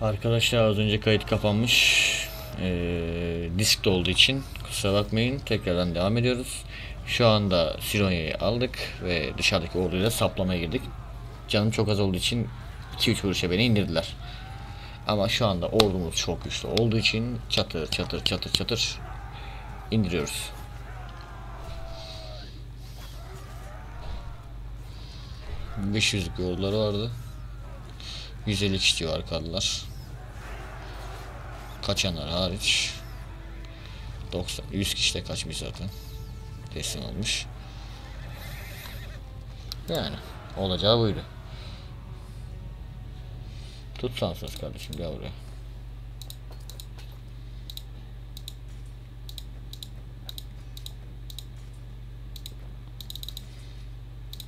Arkadaşlar az önce kayıt kapanmış. Ee, diskte olduğu için kusura bakmayın. Tekrardan devam ediyoruz. Şu anda Sironya'yı aldık ve dışarıdaki orduyla saplamaya girdik. Canım çok az olduğu için 2-3 vuruşa beni indirdiler. Ama şu anda ordumuz çok güçlü olduğu için çatır çatır çatır çatır indiriyoruz. ...500'lük yolları vardı. 150 kişi civarı kaldılar. Kaçanlar hariç 90 100 kişi de kaçmış zaten. Teslim olmuş. Yani olacağı buydu. Tut sansız kardeşim gel buraya.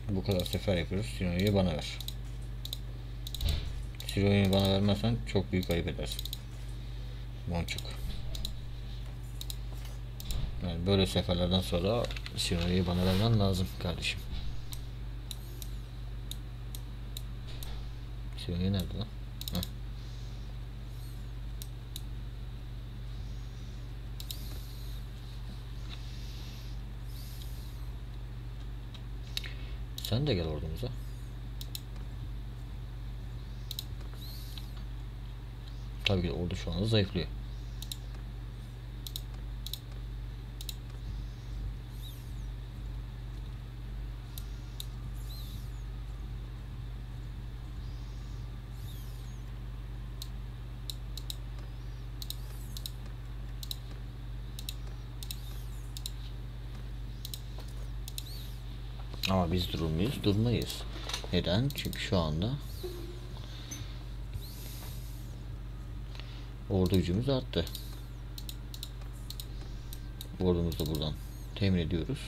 Bu kadar sefer yapıyoruz. Sinonya'yı bana ver. Sinonya'yı bana vermezsen çok büyük ayıp edersin. Boncuk. Yani böyle seferlerden sonra Sinonya'yı bana vermen lazım kardeşim. Sinonya nerede lan? Sen de gel ordumuza. Tabii ki ordu şu anda zayıflıyor. Ama biz durur muyuz? Durmayız. Neden? Çünkü şu anda ordu gücümüz arttı. Ordumuzu da buradan temin ediyoruz.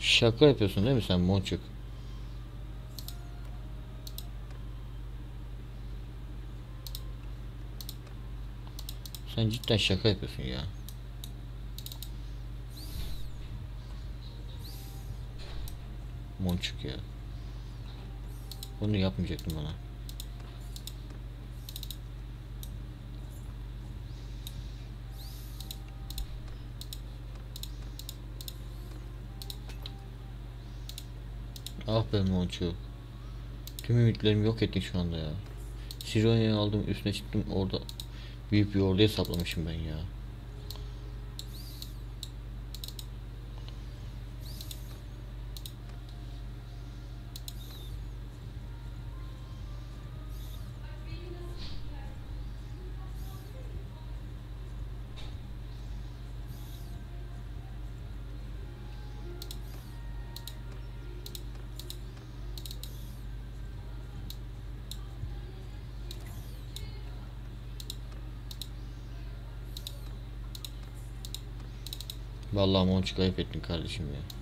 Şaka yapıyorsun değil mi sen Monçuk? Sen cidden şaka yapıyorsun ya. Monçuk ya. Bunu yapmayacaktım bana. Ah be Monçuk. Tüm ümitlerimi yok ettin şu anda ya. Sironya'yı aldım üstüne çıktım orada Büyük bir orduya saplamışım ben ya. Vallahi Monçuk ayıp ettin kardeşim ya.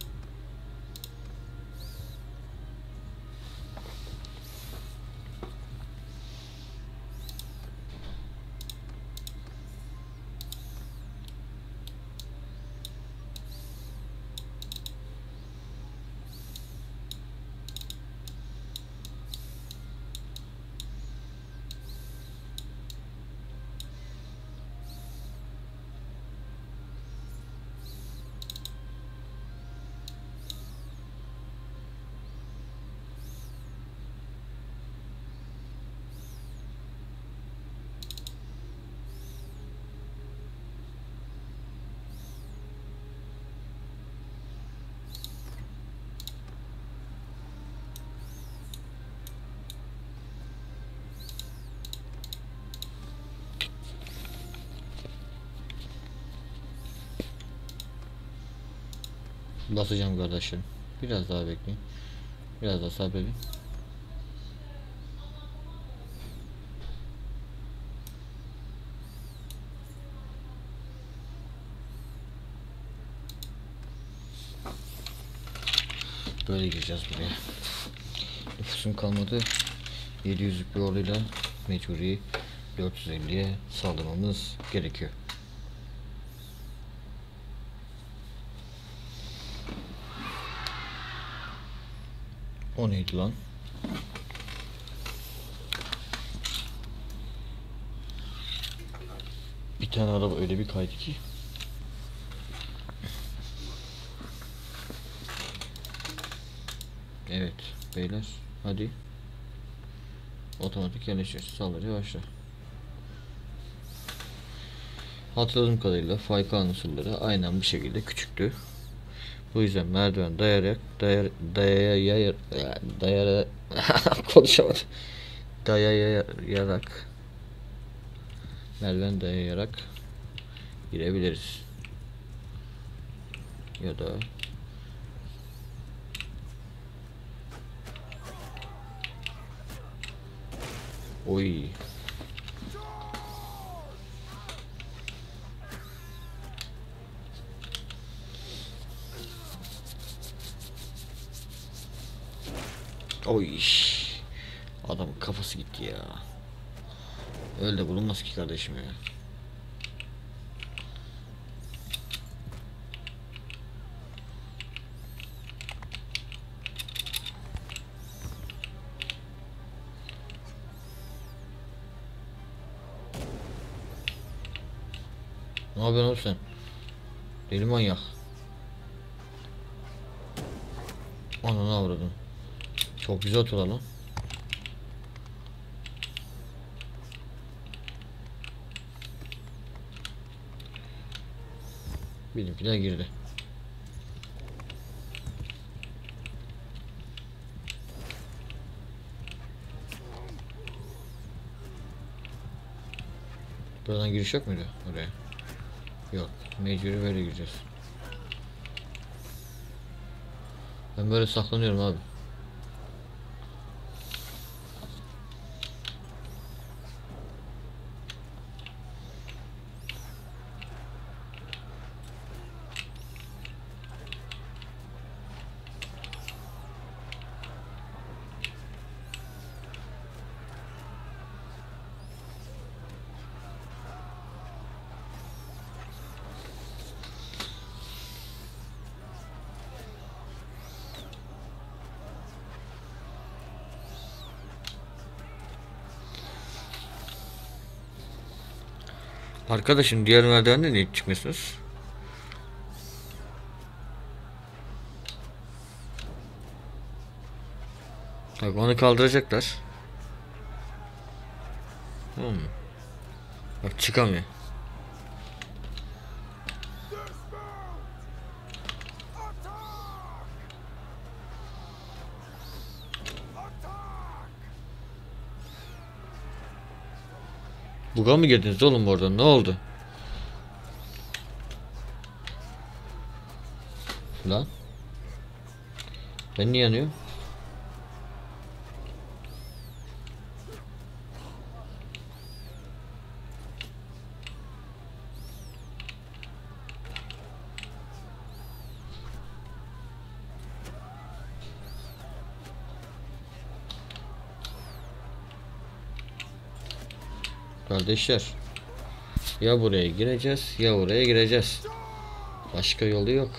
Basacağım kardeşim. Biraz daha bekleyin. Biraz daha sabredin. Böyle gireceğiz buraya. Nüfusum kalmadı. 700'lük bir orduyla mecburi 450'ye saldırmamız gerekiyor. O neydi lan? Bir tane araba öyle bir kaydı ki. Evet beyler hadi. Otomatik yerleşir. Saldırıya başla. Hatırladığım kadarıyla Faykan unsurları aynen bu şekilde küçüktü. Bu yüzden merdiven dayayarak dayar dayayar dayar konuşamadım. Dayayarak merdiven dayayarak girebiliriz. Ya da Oy. Oy. Adam kafası gitti ya. Öyle de bulunmaz ki kardeşim ya. Ne yapıyorsun oğlum sen? Deli manyak. Ananı avradın. Çok güzel oturuyor lan. Benimkiler girdi. Buradan giriş yok muydu oraya? Yok. Mecburi böyle gireceğiz. Ben böyle saklanıyorum abi. Arkadaşım diğer merdivende niye çıkmıyorsunuz? Bak onu kaldıracaklar. Tamam? Bak çıkamıyor. Buga mı girdiniz oğlum oradan? Ne oldu? Lan. Ben niye yanıyorum? Kardeşler. Ya buraya gireceğiz ya oraya gireceğiz. Başka yolu yok.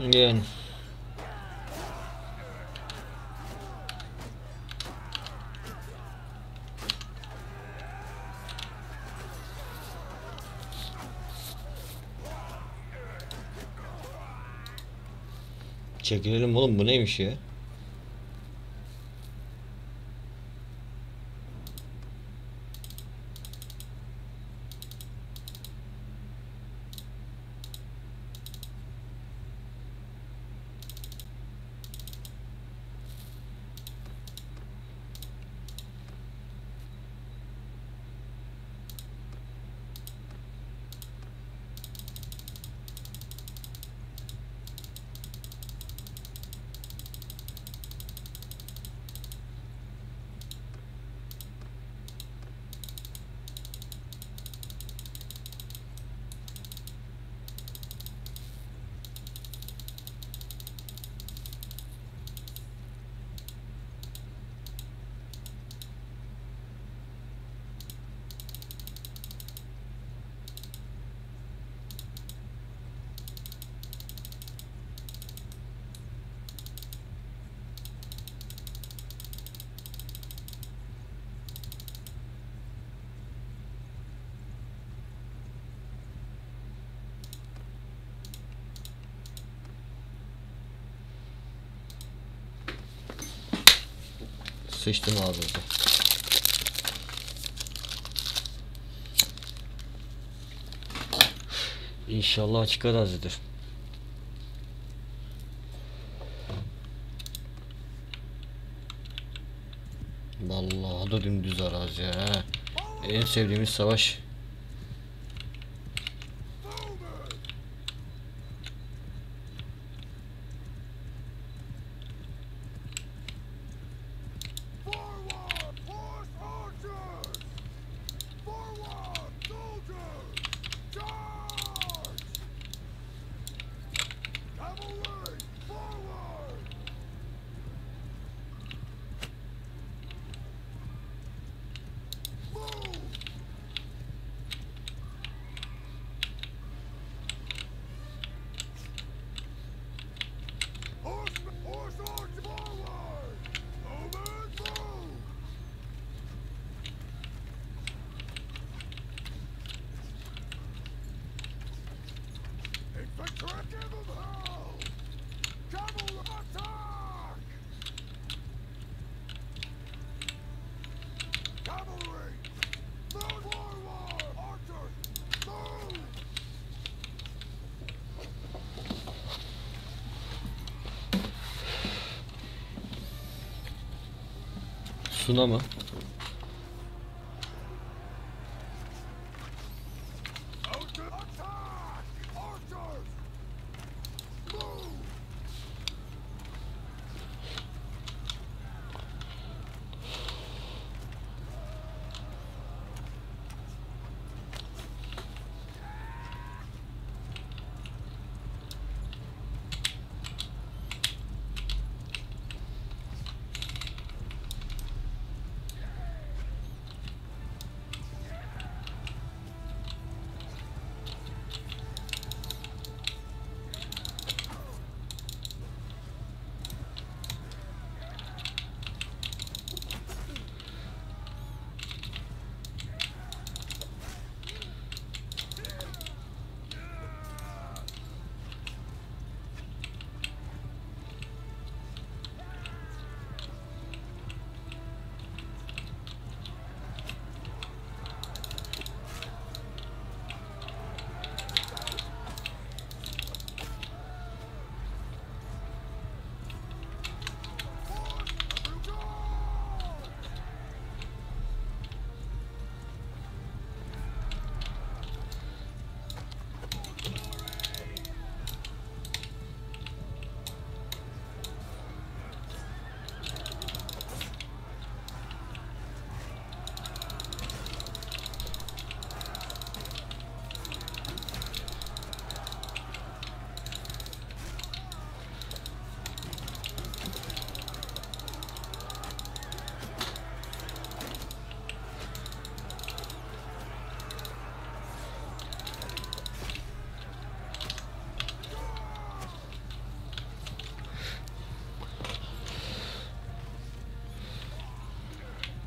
Yani. Çekilelim oğlum bu neymiş ya? Sıçtım ağzınıza. İnşallah açık arazidir. Vallahi da dümdüz arazi ha. En sevdiğimiz savaş. Suna mı?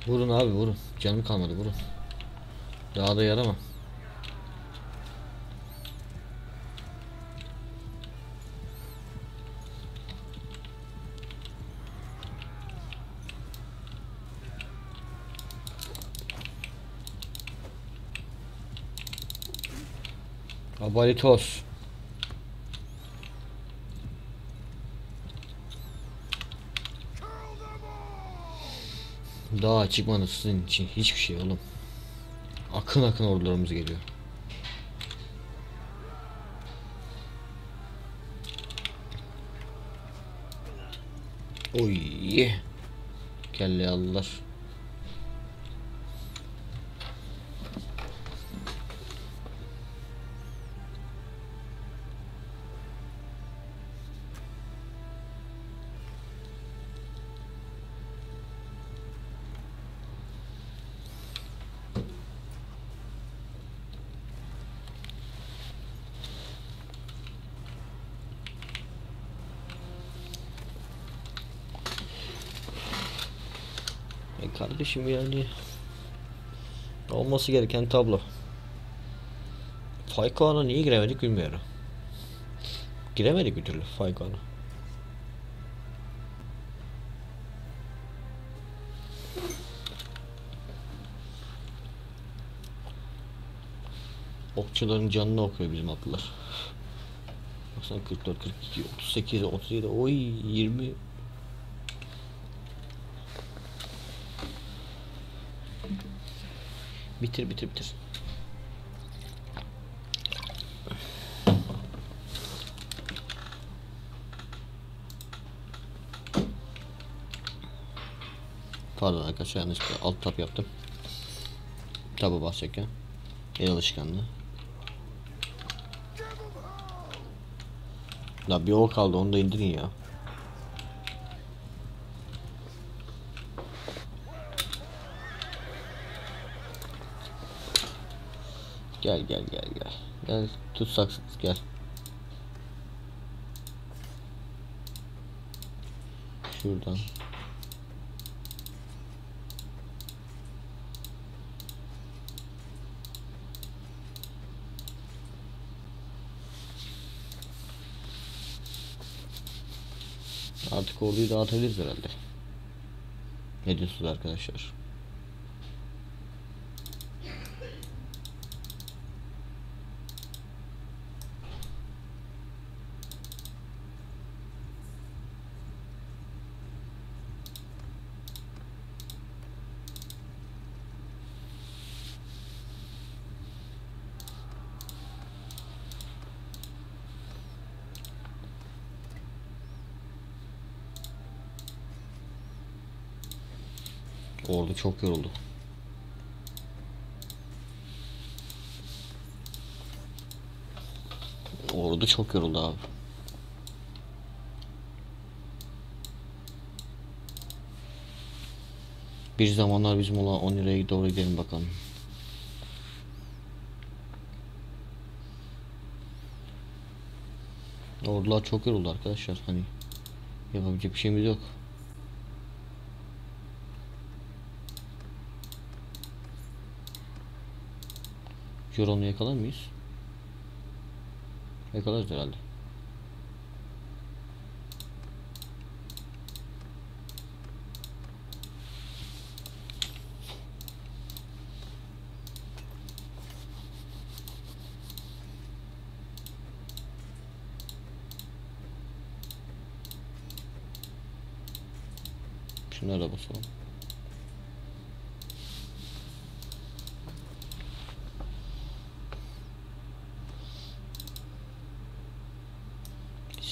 Vurun abi vurun. Canım kalmadı vurun. Daha da yaramam. Abalitos. All! Daha çıkmadı sizin için hiçbir şey oğlum. Akın akın ordularımız geliyor. Oy. Kelle aldılar. Kardeşim yani olması gereken tablo. Faykoğan'a niye giremedik bilmiyorum. Giremedik bir türlü Faykoğan'a. Okçuların canını okuyor bizim atlılar. Baksana 44, 42, 38, 37, oy 20 Bitir bitir bitir. Pardon arkadaşlar yanlışlıkla alt tab yaptım. Taba basacakken. El alışkanlığı. La bir o kaldı onu da indirin ya. Gel gel gel gel. Gel tut saksız gel. Şuradan. Artık orduyu dağıtabiliriz herhalde. Ne diyorsunuz arkadaşlar? Ordu çok yoruldu. Ordu çok yoruldu abi. Bir zamanlar bizim olan 10 liraya doğru gidelim bakalım. Ordular çok yoruldu arkadaşlar. Hani yapabilecek bir şeyimiz yok. Joron'u yakalar mıyız? Yakalarız herhalde.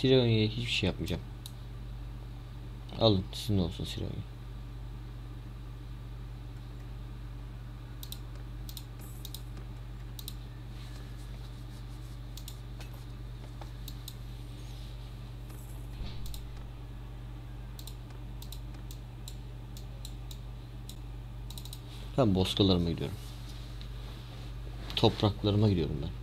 Sironya'ya hiçbir şey yapmayacağım. Alın sizin olsun Sironya. Ben bozkırlarıma gidiyorum. Topraklarıma gidiyorum ben.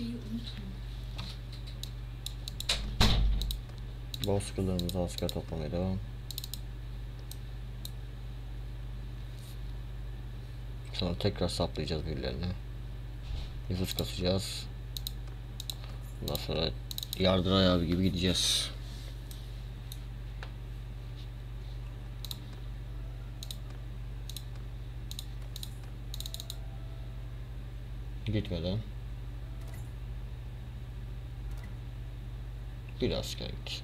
Şeyi unutma. Bozkırlarımızı asker toplamaya devam. Sonra tekrar saplayacağız birilerini. Nüfus kasacağız. Ondan sonra yardıray abi gibi gideceğiz. Gitmeden bir asker git.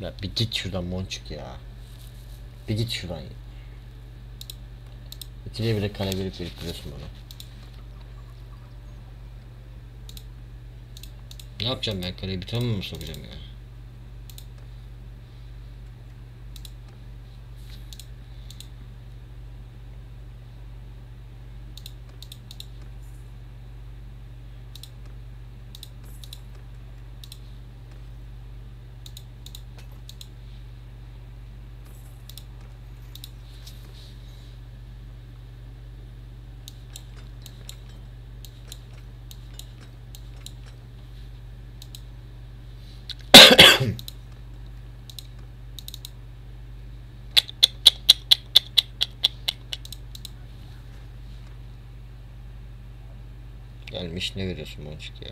Ya bir git şuradan Monçuk ya. Bir git şuradan. İkiliye bile kale verip biriktiriyorsun bana. Ne yapacağım ben kaleyi bir tamam mı sokacağım ya? Gelmiş ne veriyorsun Monçuk ya?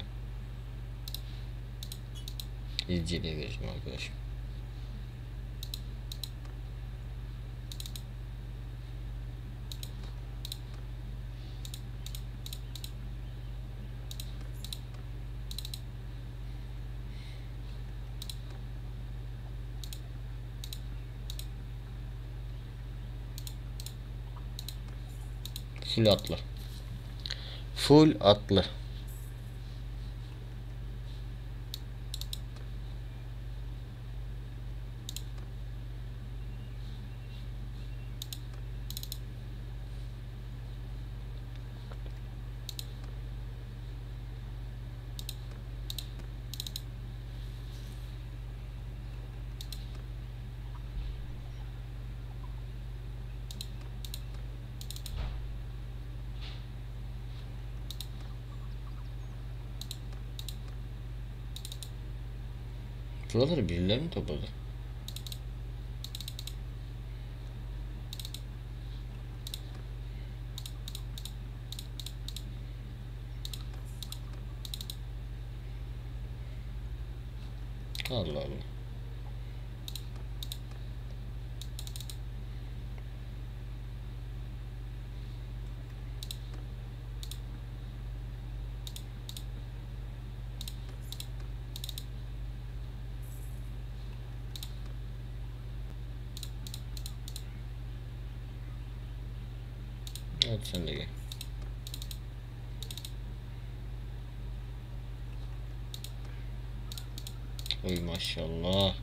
İzciliğe vereceğim. Full atlı. Full atlı. Buraları birileri mi topladı? Allah Allah. Evet sen de gel. Oy maşallah.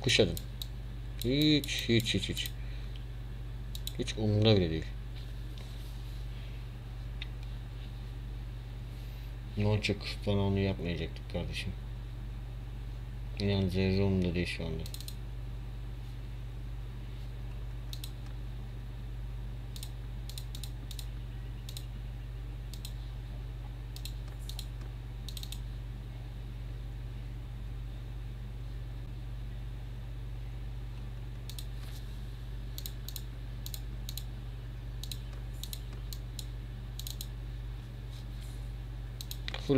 Kuşadın. Hiç hiç hiç hiç. Hiç umurumda bile değil. Nonçuk bana onu yapmayacaktık kardeşim. İnan zerre umurumda değil şu anda.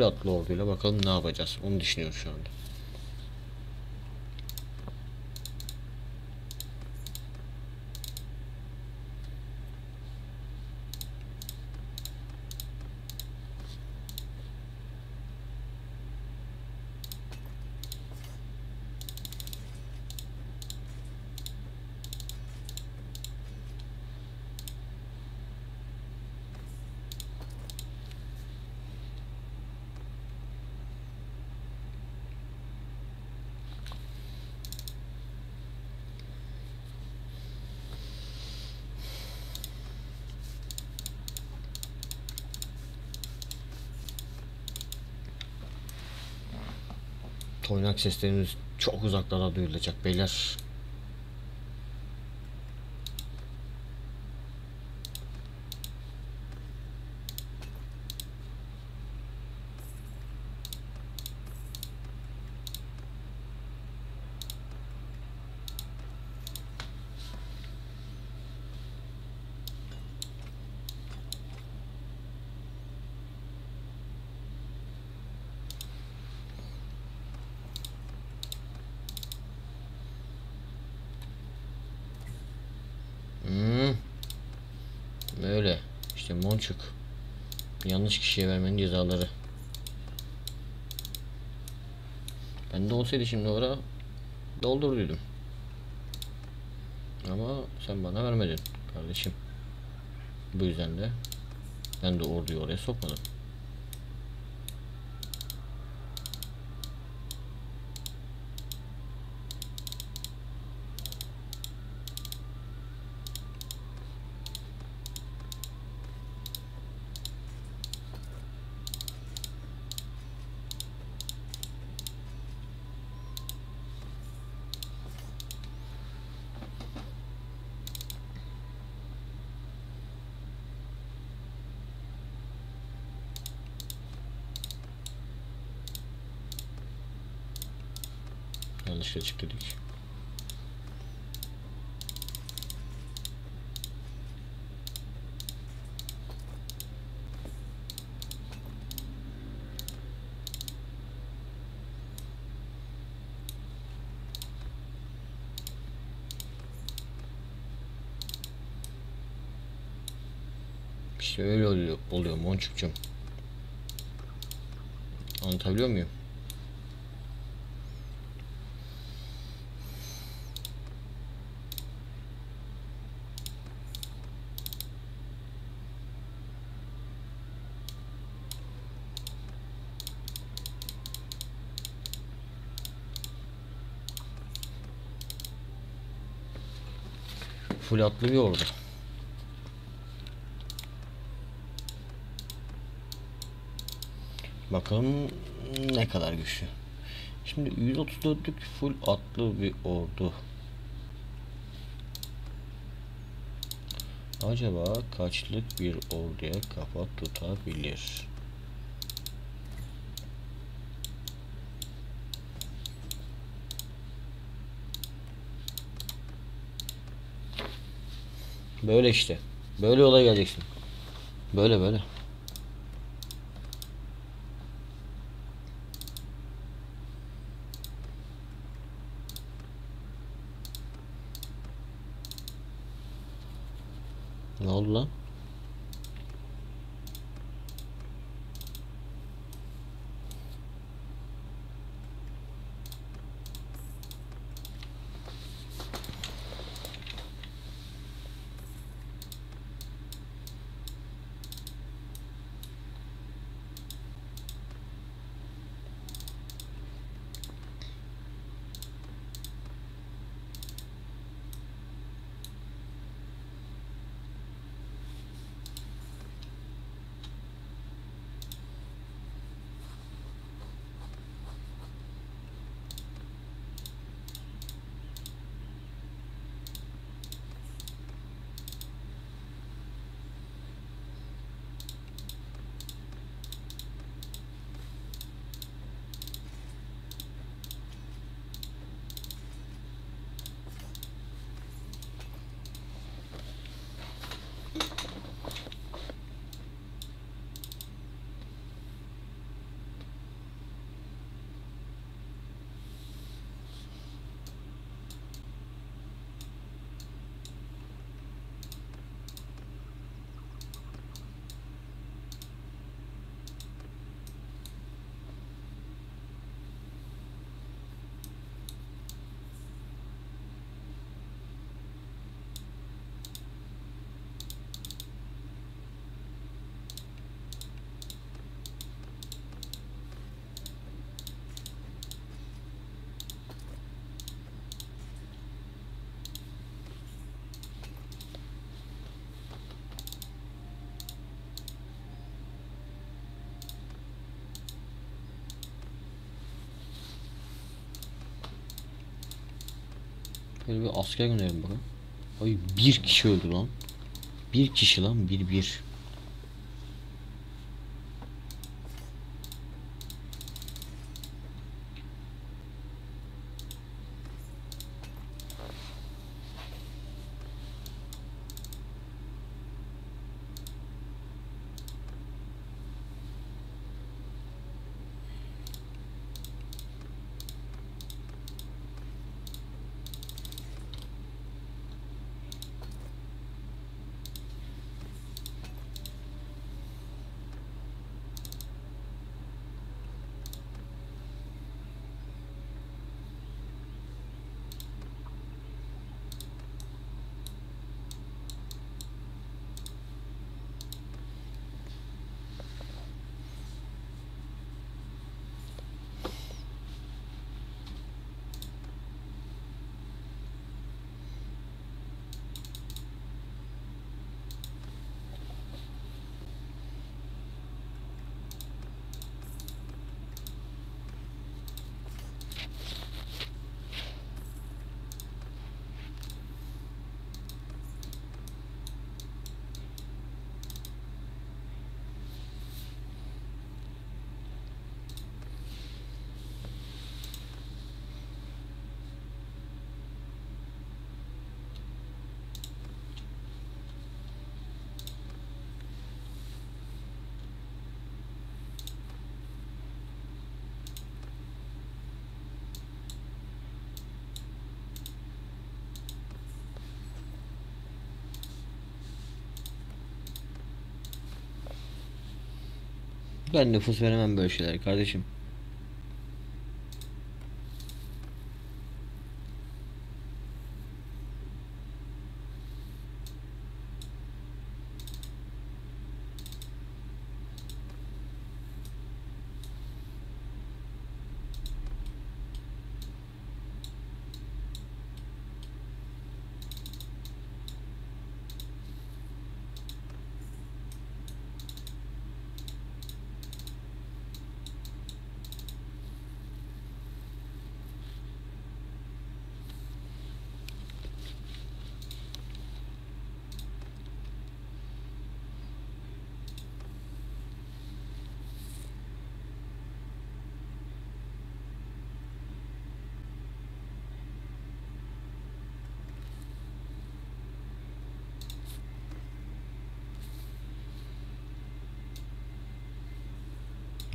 Full atlı orduyla bakalım ne yapacağız. Onu düşünüyorum şu anda. Toynak seslerimiz çok uzaklara duyulacak beyler. Hmm. Öyle. İşte Monçuk. Yanlış kişiye vermenin cezaları. Ben de olsaydı şimdi oraya doldurduydum. Ama sen bana vermedin kardeşim. Bu yüzden de ben de orduyu oraya sokmadım. Yanlışlıkla çıktı dedik. İşte öyle oluyor, oluyor Monçuk'cum. Anlatabiliyor muyum? Full atlı bir ordu. Bakalım ne kadar güçlü. Şimdi 134'lük full atlı bir ordu. Acaba kaçlık bir orduya kafa tutabilir? Böyle işte. Böyle yola geleceksin. Böyle böyle. Ne oldu lan? Şöyle bir asker gönderelim bakalım. Ay bir kişi öldü lan. Bir kişi lan bir bir. Ben nüfus veremem böyle şeyler kardeşim.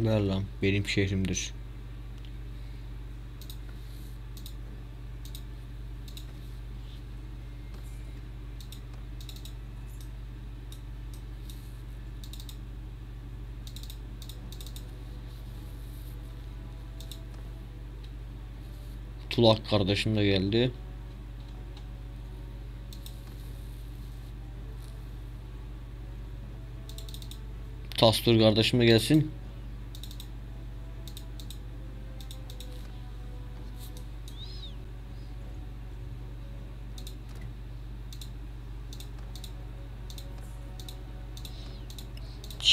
Ver lan benim şehrimdir. Tulak kardeşim de geldi. Tastur kardeşim de gelsin.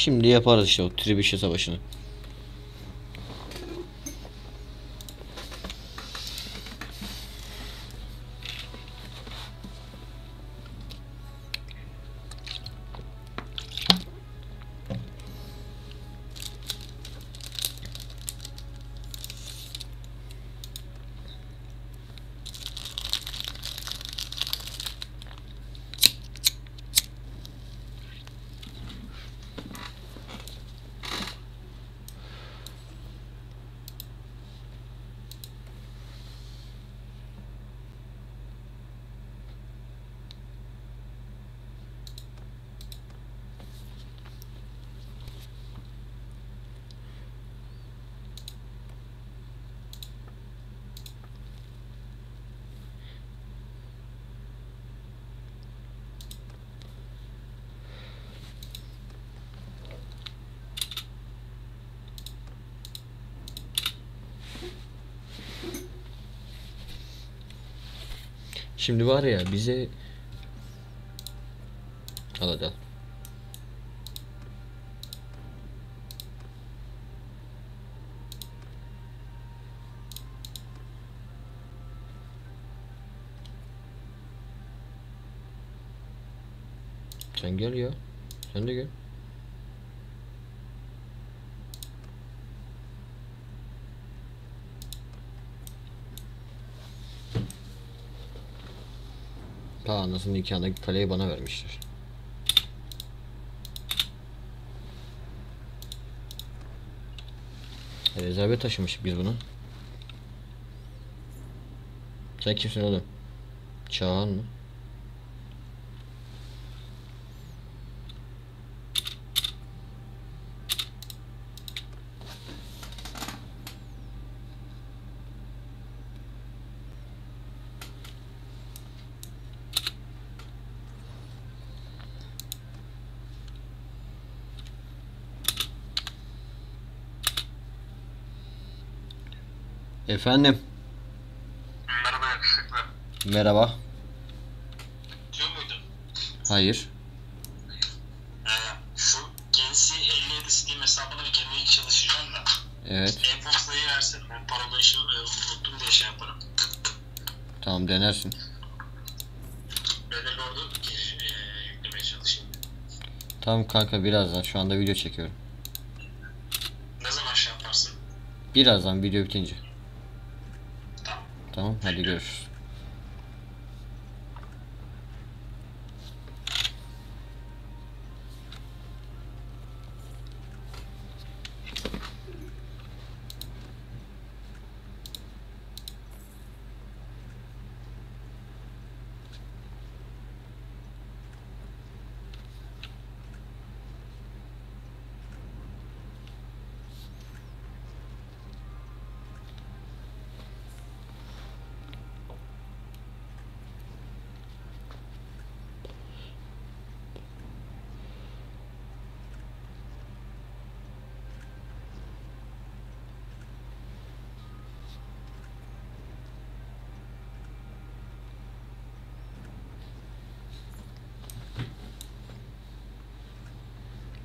Şimdi yaparız işte o Tribüşe savaşını. Şimdi var ya bize al hadi al. Sen gel ya. Sen de gel. Anasının nikahındaki kaleyi bana vermişler. Rezerve taşımıştık biz bunu. Sen kimsin oğlum? Çağan mı? Efendim. Merhaba yakışıklı. Merhaba. Diyor muydun? Hayır. Ee, şu Gensi 57 Steam hesabına bir girmeye çalışacağım da. Evet. E-postayı versin. Ben paramı işi e, unuttum diye şey yaparım. Tamam denersin. Belirlord'u gir, e, yüklemeye çalışayım. Tamam kanka birazdan şu anda video çekiyorum. Ne zaman şey yaparsın? Birazdan video bitince. Tamam. Hadi görüşürüz.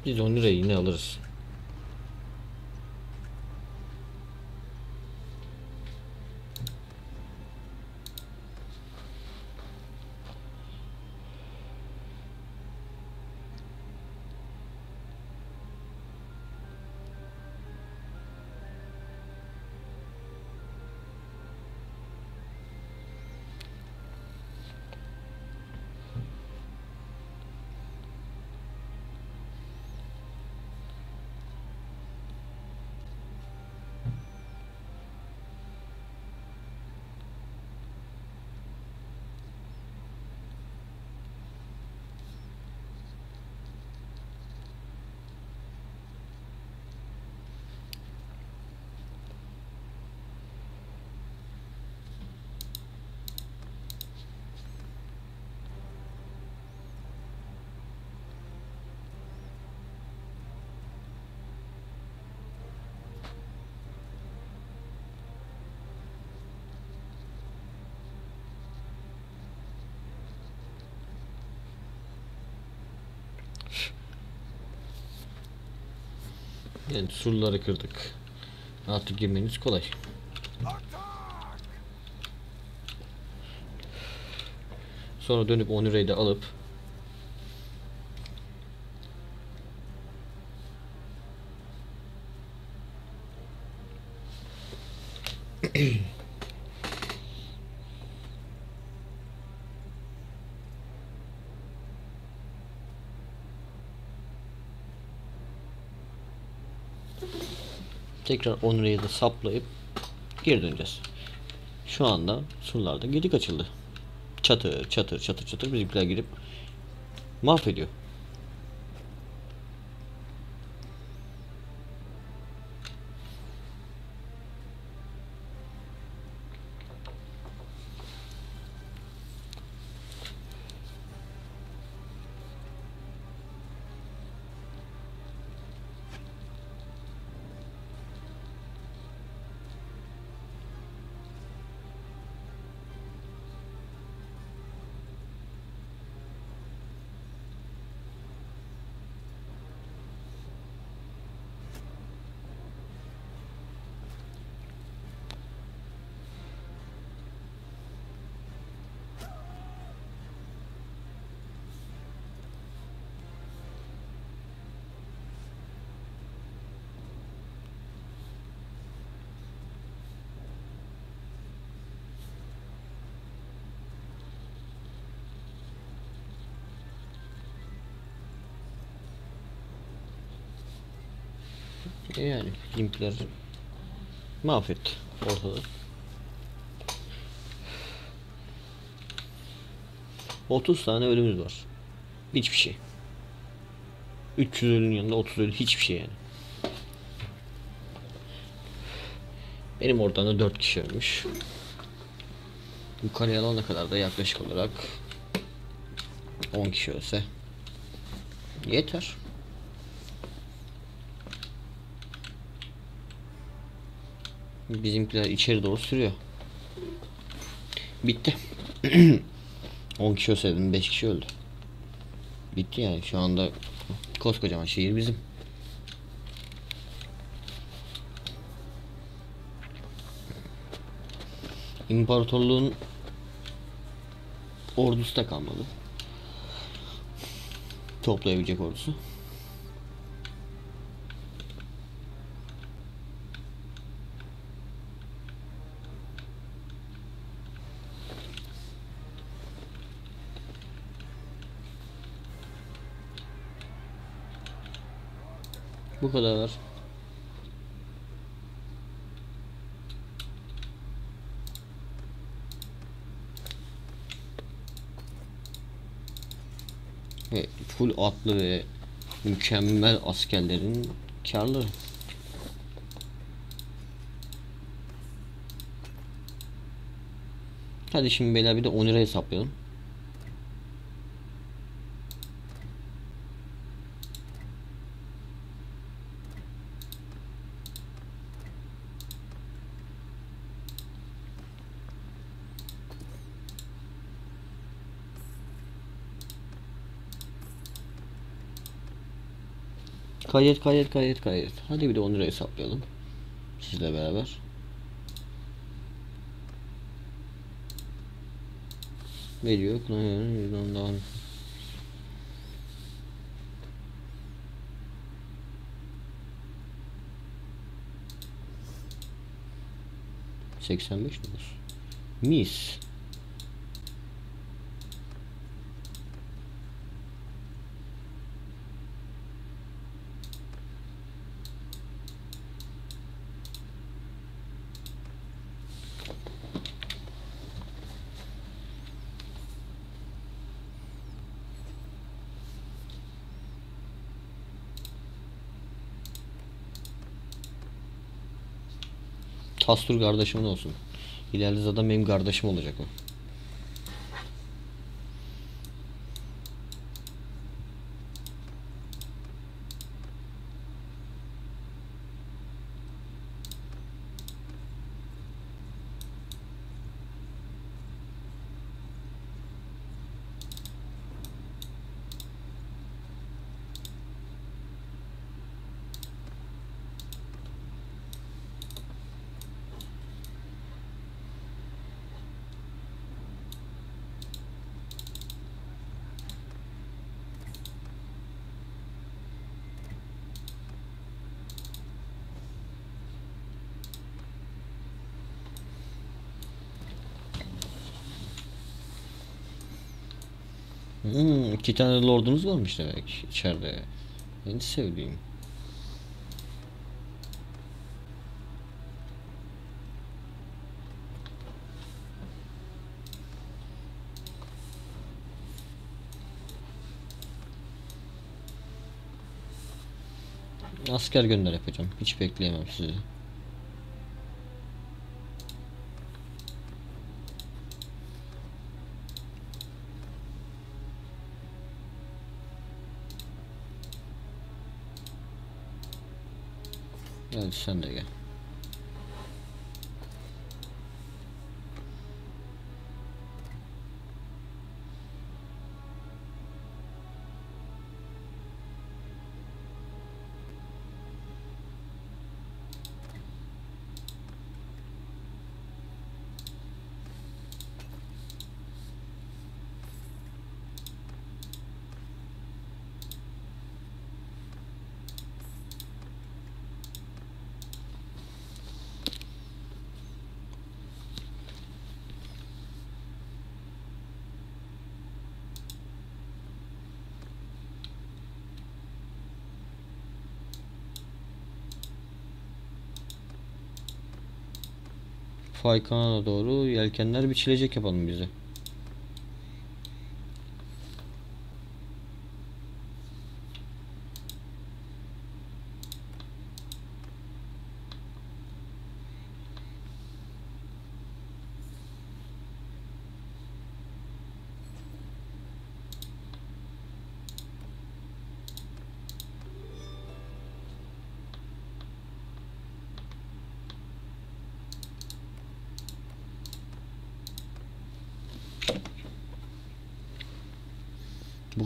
Biz 10 lirayı yine alırız. Yani surları kırdık. Artık girmeniz kolay. Sonra dönüp 10 lirayı da alıp tekrar 10 lirayı da saplayıp geri döneceğiz. Şu anda surlarda gedik açıldı. Çatır çatır çatır çatır bizimkiler girip mahvediyor. E yani bizimkiler mahvetti ortada. 30 tane ölümümüz var. Hiçbir şey. 300 ölünün yanında 30 ölü hiçbir şey yani. Benim oradan da 4 kişi ölmüş. Yukarıya alana kadar da yaklaşık olarak 10 kişi ölse yeter. Bizimkiler içeri doğru sürüyor. Bitti. 10 kişi ölseydim 5 kişi öldü. Bitti yani şu anda koskocaman şehir bizim. İmparatorluğun ordusu da kalmadı. Toplayabilecek ordusu. Bu kadar. Ve full atlı ve mükemmel askerlerin karlı. Hadi şimdi beyler bir de 10 lira hesaplayalım. Kayıt kayıt kayıt kayıt. Hadi bir de 10 lira hesaplayalım. Sizle beraber. Veriyor. Yüzden daha 85 dolar. Mis. Tastur kardeşimin olsun. İleride zaten benim kardeşim olacak o. iki tane lordunuz varmış demek içeride. En sevdiğim. Asker gönder yapacağım. Hiç bekleyemem sizi. Hadi sen de gel. Faykan'a doğru yelkenler biçilecek yapalım bize.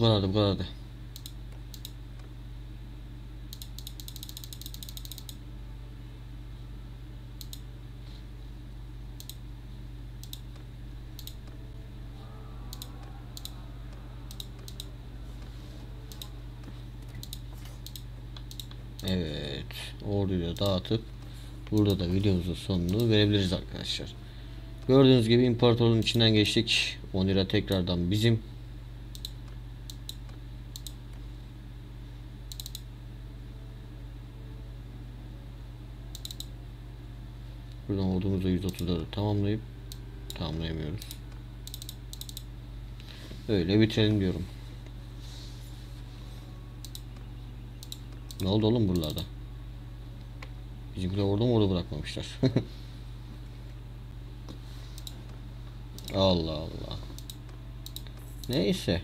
Kadardı bu kadardı. Evet. Orduyu da dağıtıp burada da videomuzun sonunu verebiliriz arkadaşlar. Gördüğünüz gibi imparatorluğun içinden geçtik. Onira tekrardan bizim. Ordumuzu 134'ü tamamlayıp tamamlayamıyoruz. Öyle bitirelim diyorum. Ne oldu oğlum buralarda? Bizimkiler orada mı orada bırakmamışlar? Allah Allah. Neyse.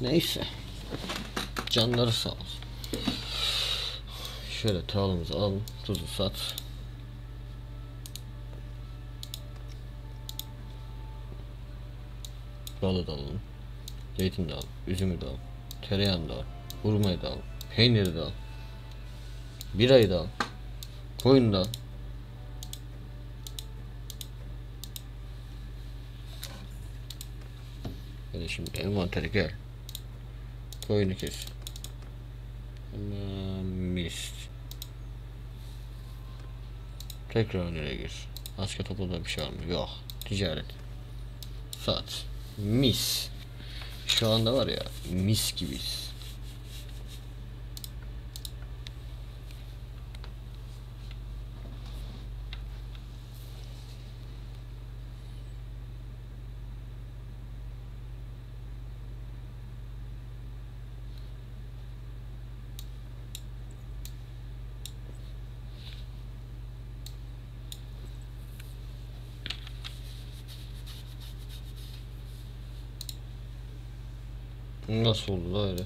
Neyse. Canları sağ olsun. Şöyle tavlamızı alalım. Tuzu sat. Balı da alalım. Zeytin de al. Üzümü de al. Tereyağını da al. Hurmayı da al. Peyniri de al. Birayı da al. Koyunu da al. Böyle şimdi envantere gel. Koyunu kes. Aman mis. Tekrar nereye gir? Asker topluluğunda bir şey var mı? Yok. Ticaret. Sat. Mis. Şu anda var ya mis gibiyiz. Nasıl oldu da öyle?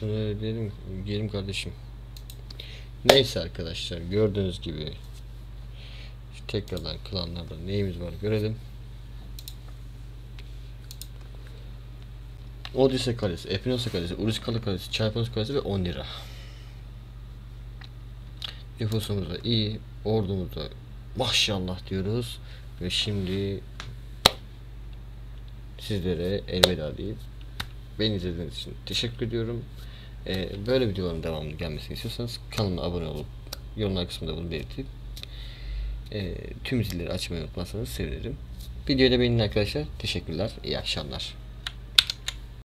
Şöyle diyelim, diyelim kardeşim. Neyse arkadaşlar gördüğünüz gibi tekrardan klanlarda neyimiz var görelim. Odise Kalesi, Epinosa Kalesi, Uriskalı Kalesi, Çarpanos Kalesi ve 10 lira. Nüfusumuz da iyi, ordumuz da maşallah diyoruz. Ve şimdi sizlere elveda deyip Beni izlediğiniz için teşekkür ediyorum. Ee, böyle videoların devamlı gelmesini istiyorsanız kanalıma abone olup yorumlar kısmında bunu belirtip e, tüm zilleri açmayı unutmazsanız sevinirim. Videoyu da beğenin arkadaşlar. Teşekkürler. İyi akşamlar.